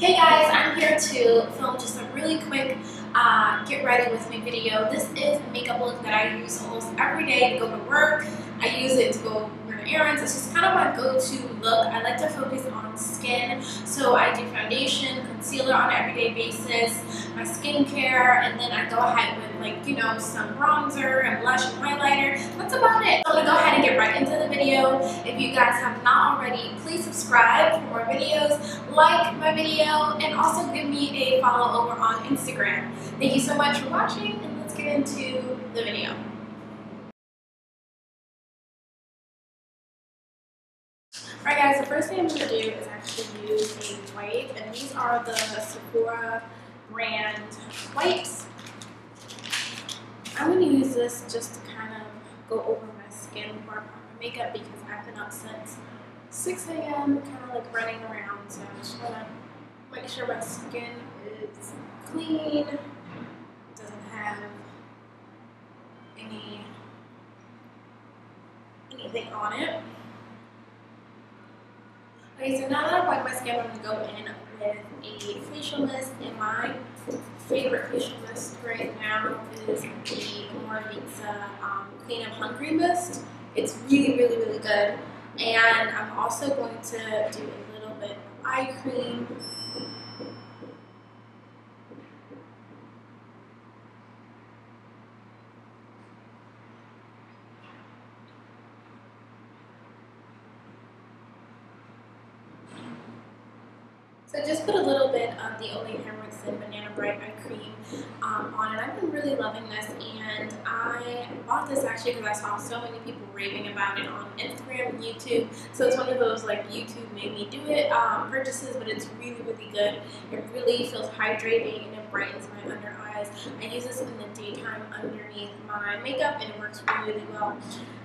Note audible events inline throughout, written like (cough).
Hey guys, I'm here to film just a really quick uh, get ready with me video. This is a makeup look that I use almost every day to go to work. I use it to go run errands. It's just kind of my go-to look. I like to focus on skin, so I do foundation, concealer on an everyday basis, my skincare, and then I go ahead with like, you know, some bronzer and blush and highlighter. That's about it. So I'm gonna go ahead and get right into the video. If you guys have not already, please subscribe for more videos, like my video, and also give me a follow over on Instagram. Thank you so much for watching, and let's get into first thing I'm going to do is actually use a wipe, and these are the Sephora brand wipes. I'm going to use this just to kind of go over my skin before I put my makeup because I've been up since 6 a.m. kind of like running around, so I just want to make sure my skin is clean, doesn't have any anything on it. Okay, so now that I've wiped my skin, I'm going to go in with a facial mist. And my favorite facial mist right now is the Moravita um, Clean and Hungry Mist. It's really, really, really good. And I'm also going to do a little bit of eye cream So I just put a little bit of the Ole Henriksen Banana Bright Eye Cream um, on it. I've been really loving this and I bought this actually because I saw so many people raving about it on Instagram and YouTube. So it's one of those like YouTube made me do it um, purchases, but it's really, really good. It really feels hydrating and it brightens my under eyes. I use this in the daytime underneath my makeup and it works really, really well.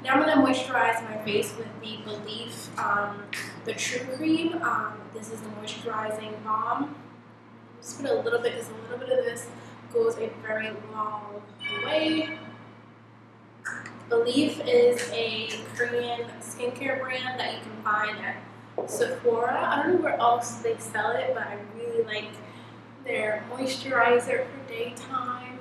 Now I'm going to moisturize my face with the Belif, um, the True Cream. Um, this is the moisturizing balm. Just put a little bit just a little bit of this goes a very long way. Belif is a Korean skincare brand that you can find at Sephora. I don't know where else they sell it, but I really like their moisturizer for daytime.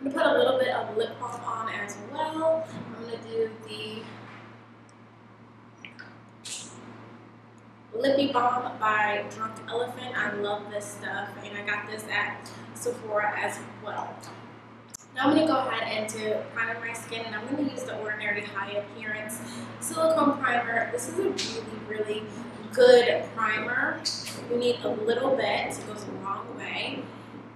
I'm going to put a little bit of lip balm on as well. I'm going to do the Lippy Balm by Drunk Elephant. I love this stuff and I got this at Sephora as well. Now I'm going to go ahead and to primer my skin and I'm going to use the Ordinary High-Adherence Silicone Primer. This is a really, really good primer. You need a little bit, it goes a long way.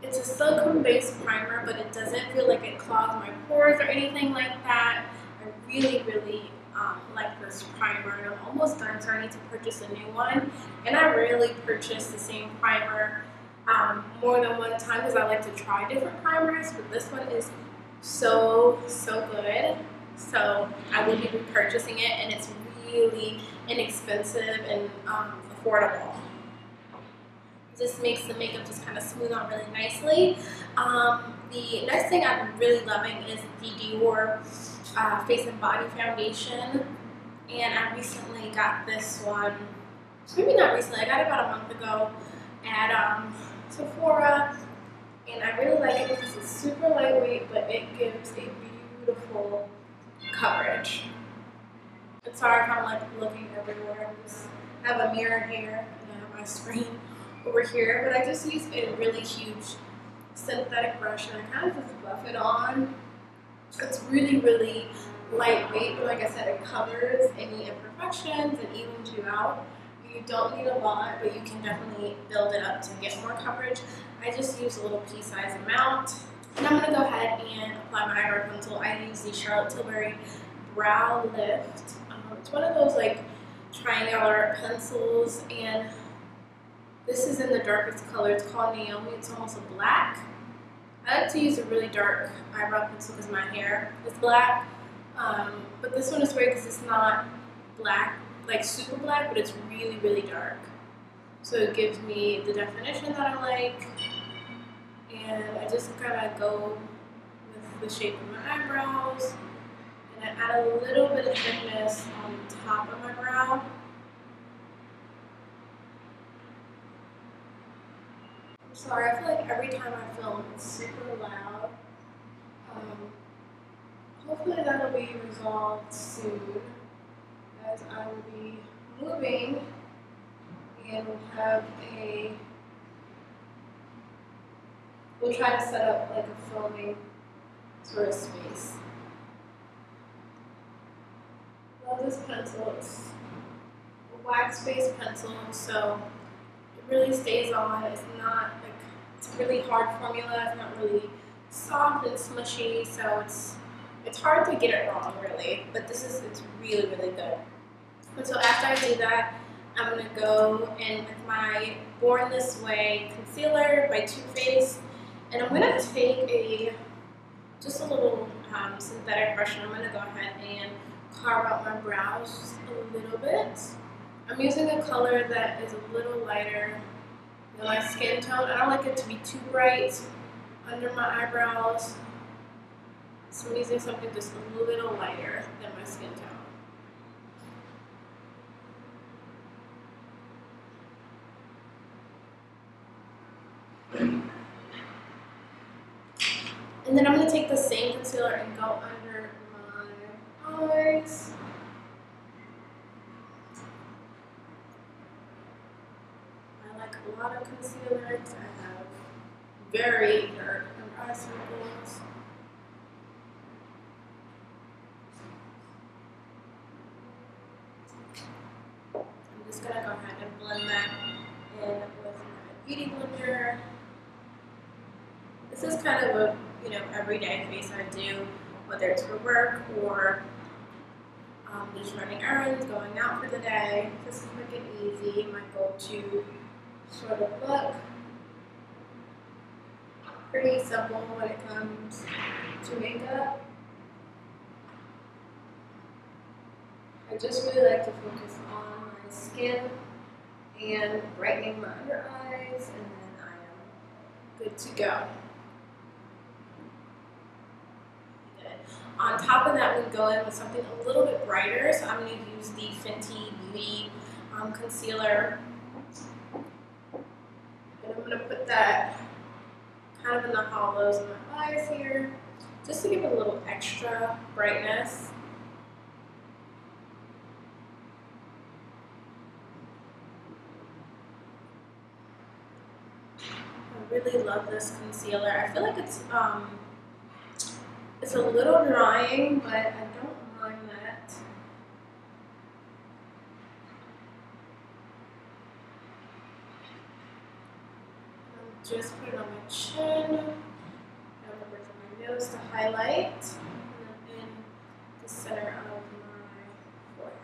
It's a silicone-based primer, but it doesn't feel like it clogs my pores or anything like that. I really, really um, like this primer, and I'm almost done, so I need to purchase a new one. And I rarely purchase the same primer um, more than one time because I like to try different primers, but this one is so, so good. So I will be repurchasing it, and it's really inexpensive and um, affordable. This makes the makeup just kind of smooth out really nicely. Um, the next thing I'm really loving is the Dior uh, Face and Body Foundation. And I recently got this one, maybe not recently, I got it about a month ago at um, Sephora. And I really like it because it's super lightweight, but it gives a beautiful coverage. And sorry if I'm like looking everywhere. I just have a mirror here and I have my screen (laughs) over here, but I just use a really huge synthetic brush and I kind of just buff it on. It's really, really lightweight, but like I said, it covers any imperfections and evens you out. You don't need a lot, but you can definitely build it up to get more coverage. I just use a little pea-sized amount. And I'm going to go ahead and apply my eyebrow pencil. I use the Charlotte Tilbury Brow Lift. Um, it's one of those like triangular pencils and this is in the darkest color. It's called Naomi. It's almost a black. I like to use a really dark eyebrow pencil because my hair is black. Um, but this one is great because it's not black, like super black, but it's really, really dark. So it gives me the definition that I like. And I just kind of go with the shape of my eyebrows. And I add a little bit of thickness on top of my brow. Sorry, I feel like every time I film it's super loud. Um, hopefully that'll be resolved soon as I will be moving and we'll have a we'll try to set up like a filming sort of space. Love this pencil. It's a wax-based pencil, so really stays on. It's not like it's a really hard formula. It's not really soft and smushy, so it's it's hard to get it wrong really. But this is it's really really good. And so after I do that, I'm gonna go in with my Born This Way concealer by Too Faced, and I'm gonna take a just a little um, synthetic brush, and I'm gonna go ahead and carve out my brows just a little bit. I'm using a color that is a little lighter than my skin tone. I don't like it to be too bright under my eyebrows. So I'm using something just a little lighter than my skin tone. And then I'm going to take the same concealer and go under my eyes. I like a lot of concealers. I have very eye circles. I'm just going to go ahead and blend that in with my beauty blender. This is kind of a you know everyday face I do, whether it's for work or um, just running errands, going out for the day. Just quick and easy, my go-to sort of look. Pretty simple when it comes to makeup. I just really like to focus on my skin and brightening my under eyes, and then I am good to go. On top of that, we go in with something a little bit brighter. So I'm going to use the Fenty Beauty um, Concealer. And I'm going to put that kind of in the hollows of my eyes here, just to give it a little extra brightness. I really love this concealer. I feel like it's um, it's a little drying, but I don't mind that. Just put it my chin, down the bridge of my nose to highlight, and then in the center of my forehead.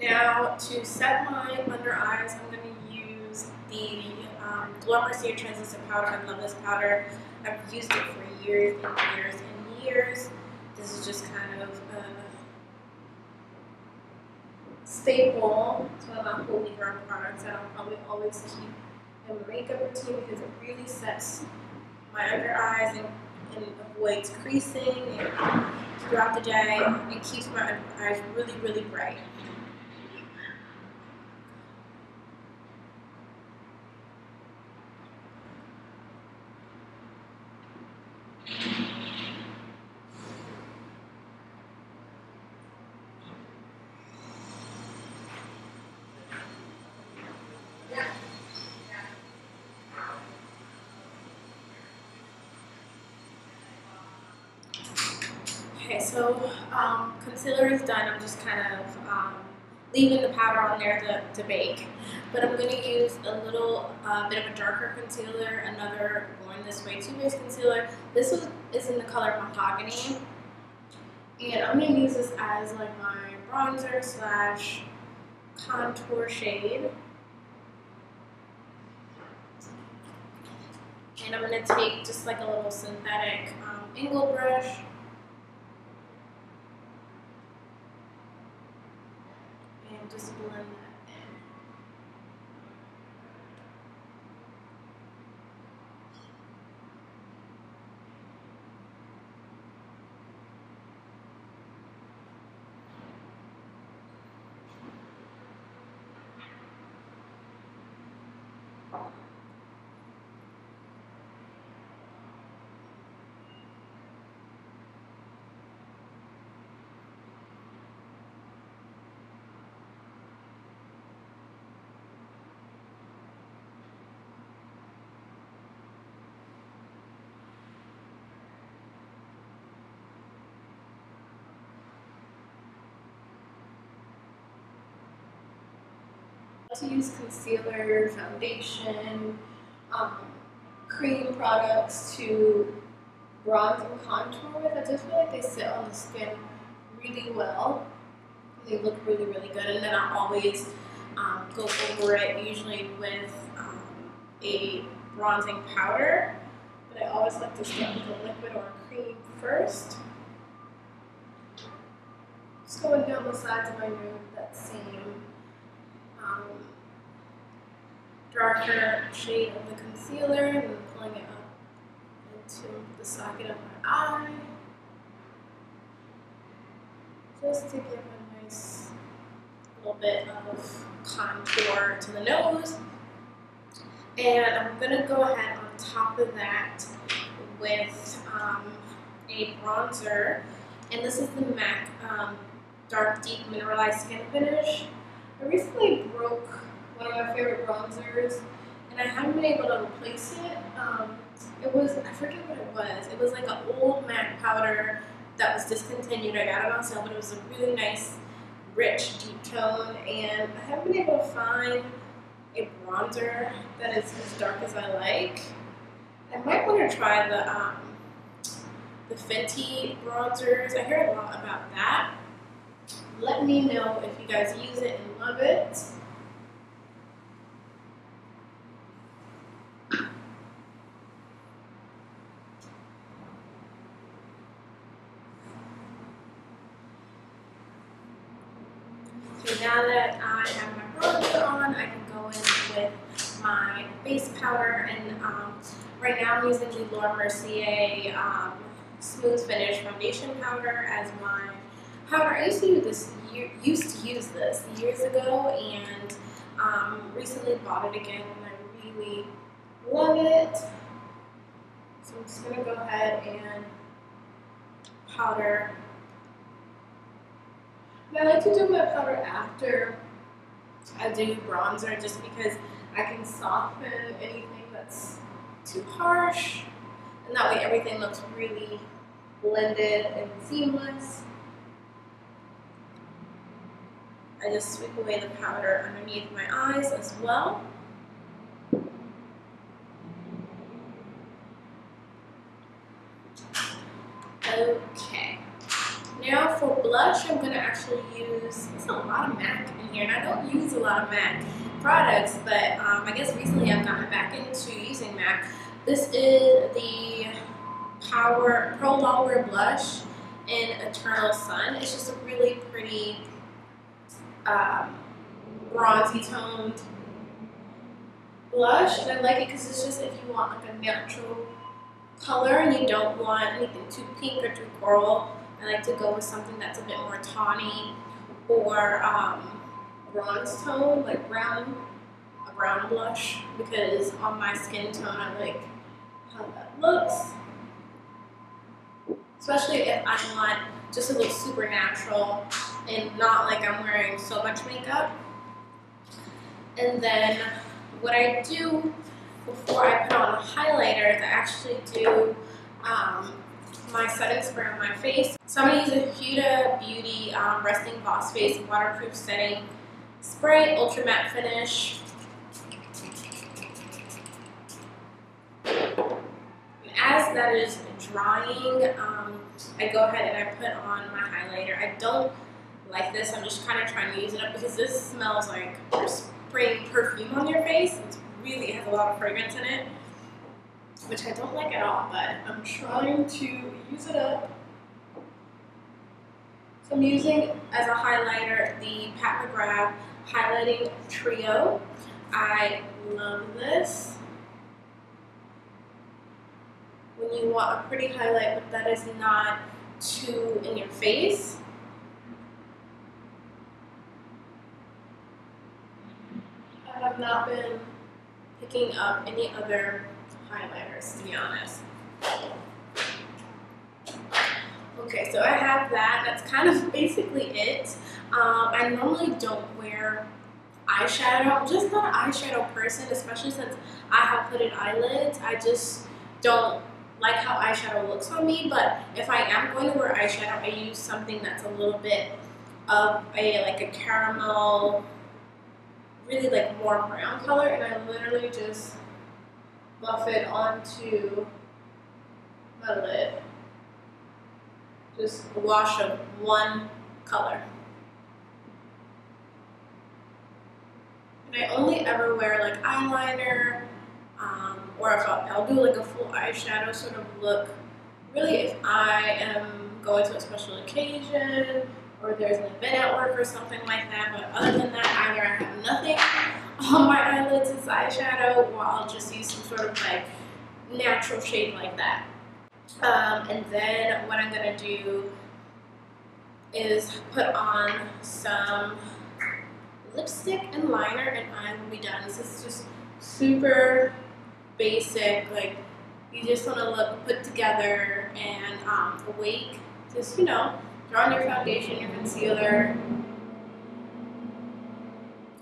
Now, to set my under eyes, I'm going to use the um, Laura Mercier Translucent Powder. I love this powder. I've used it for years and years and years. This is just kind of a It's one of my holy grail products that I'll probably always keep in my makeup routine because it really sets my under eyes and, and avoids creasing and throughout the day. It keeps my eyes really, really bright. Okay, so um, concealer is done. I'm just kind of um, leaving the powder on there to, to bake. But I'm going to use a little uh, bit of a darker concealer, another Born This Way Too Faced concealer. This is, is in the color Mahogany. And I'm going to use this as like my bronzer slash contour shade. And I'm going to take just like a little synthetic um, angle brush and just blend that in. To use concealer, foundation, um, cream products to bronze and contour with. I just feel like they sit on the skin really well. They look really, really good. And then I always um, go over it, usually with um, a bronzing powder. But I always like to start with a liquid or a cream first. Just going down the sides of my nose, that same um, darker shade of the concealer and pulling it up into the socket of my eye. Just to give a nice little bit of contour to the nose. And I'm gonna go ahead on top of that with um, a bronzer. And this is the MAC um, Dark Deep Mineralized Skin Finish. I recently broke one of my favorite bronzers and I haven't been able to replace it. Um, it was, I forget what it was. It was like an old MAC powder that was discontinued. I got it on sale, but it was a really nice, rich, deep tone. And I haven't been able to find a bronzer that is as dark as I like. I might want to try the um, the Fenty bronzers. I hear a lot about that. Let me know if you guys use it and love it. So now that I have my bronzer on, I can go in with my base powder and um, right now I'm using the Laura Mercier um, Smooth Finish Foundation Powder as my powder. I used to use this used to use this years ago and um, recently bought it again and I really love it. So I'm just gonna go ahead and powder and I like to do my powder after I do bronzer just because I can soften anything that's too harsh. And that way everything looks really blended and seamless. I just sweep away the powder underneath my eyes as well. Okay. Now for blush, I'm going to actually use, there's a lot of MAC in here, and I don't use a lot of MAC products, but um, I guess recently I've gotten back into using MAC. This is the Power Pro Longwear Blush in Eternal Sun. It's just a really pretty um, bronzy toned blush, and I like it because it's just if you want like a natural color and you don't want anything too pink or too coral, I like to go with something that's a bit more tawny or um, bronze tone, like brown, a brown blush, because on my skin tone I like how that looks. Especially if I want just to look super natural and not like I'm wearing so much makeup. And then what I do before I put on the highlighter is I actually do um, my setting spray on my face. So I'm going to use a Huda Beauty um, Resting Boss Face Waterproof Setting Spray Ultra Matte Finish. As that is drying, um, I go ahead and I put on my highlighter. I don't like this. I'm just kind of trying to use it up because this smells like spraying perfume on your face. It really has a lot of fragrance in it which I don't like at all, but I'm trying to use it up. So I'm using as a highlighter the Pat McGrath Highlighting Trio. I love this. When you want a pretty highlight but that is not too in your face. I have not been picking up any other highlighters, to be honest. Okay, so I have that. That's kind of (laughs) basically it. Um, I normally don't wear eyeshadow. I'm just not an eyeshadow person, especially since I have hooded eyelids. I just don't like how eyeshadow looks on me, but if I am going to wear eyeshadow, I use something that's a little bit of a like a caramel really like more brown color and I literally just buff it onto my lid. Just a wash of one color. And I only ever wear like eyeliner um, or if I'll, I'll do like a full eyeshadow sort of look. Really if I am going to a special occasion or there's an event at work or something like that. But other than that, either I have nothing on my eyelids as eyeshadow or I'll just use some sort of like natural shade like that. Um, and then what I'm to do is put on some lipstick and liner and I will be done. This is just super basic, like you just want to look put together and um, awake. Just, you know, on your foundation, your concealer.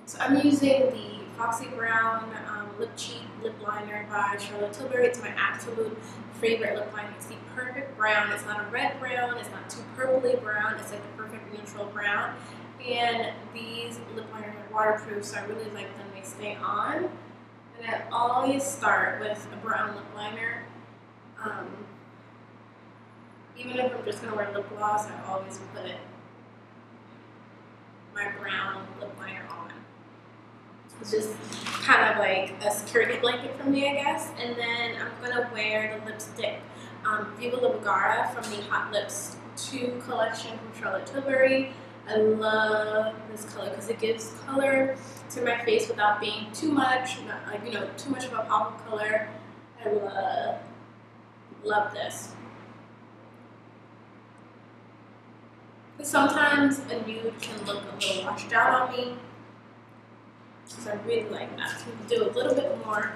So I'm using the Foxy Brown um, Lip Cheat Lip Liner by Charlotte Tilbury. It's my absolute favorite lip liner. It's the perfect brown. It's not a red brown. It's not too purpley brown. It's like the perfect neutral brown. And these lip liners are waterproof, so I really like them. They stay on. And I always start with a brown lip liner. Um, even if I'm just gonna wear lip gloss, I always put my brown lip liner on. It's just kind of like a security blanket for me, I guess. And then I'm gonna wear the lipstick um, Viva La from the Hot Lips 2 collection from Charlotte Tilbury. I love this color because it gives color to my face without being too much, not, you know, too much of a pop of color. I love, love this. Sometimes a nude can look a little washed out on me. So I really like that. So we do a little bit more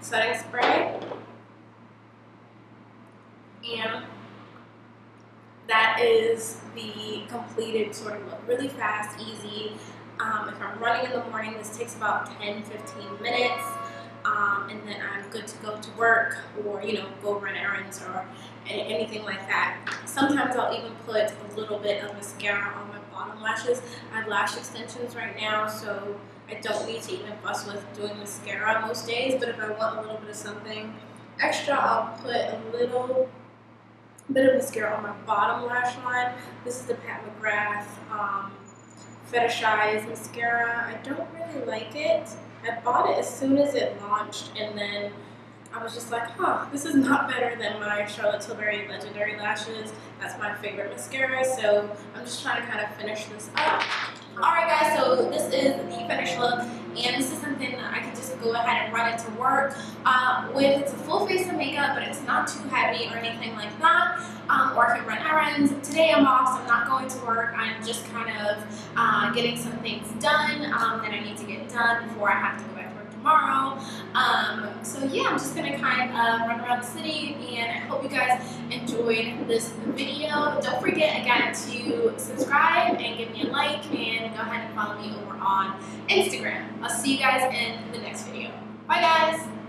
setting spray. And that is the completed sort of look. Really fast, easy. Um, if I'm running in the morning, this takes about 10-15 minutes um, and then I'm good to go to work or you know go run errands or anything like that. Sometimes I'll even put a little bit of mascara on my bottom lashes. I have lash extensions right now, so I don't need to even fuss with doing mascara most days. But if I want a little bit of something extra, I'll put a little bit of mascara on my bottom lash line. This is the Pat McGrath um, FetishEyes mascara. I don't really like it. I bought it as soon as it launched and then I was just like, huh, this is not better than my Charlotte Tilbury Legendary Lashes. That's my favorite mascara, so I'm just trying to kind of finish this up. Alright guys, so this is the finished look, and this is something that I could just go ahead and run into work um, with. It's a full face of makeup, but it's not too heavy or anything like that. Um, or I could run errands. Today I'm off, so I'm not going to work. I'm just kind of uh, getting some things done um, that I need to get done before I have to go to tomorrow. Um, so yeah, I'm just gonna kind of run around the city and I hope you guys enjoyed this video. Don't forget again to subscribe and give me a like and go ahead and follow me over on Instagram. I'll see you guys in the next video. Bye guys!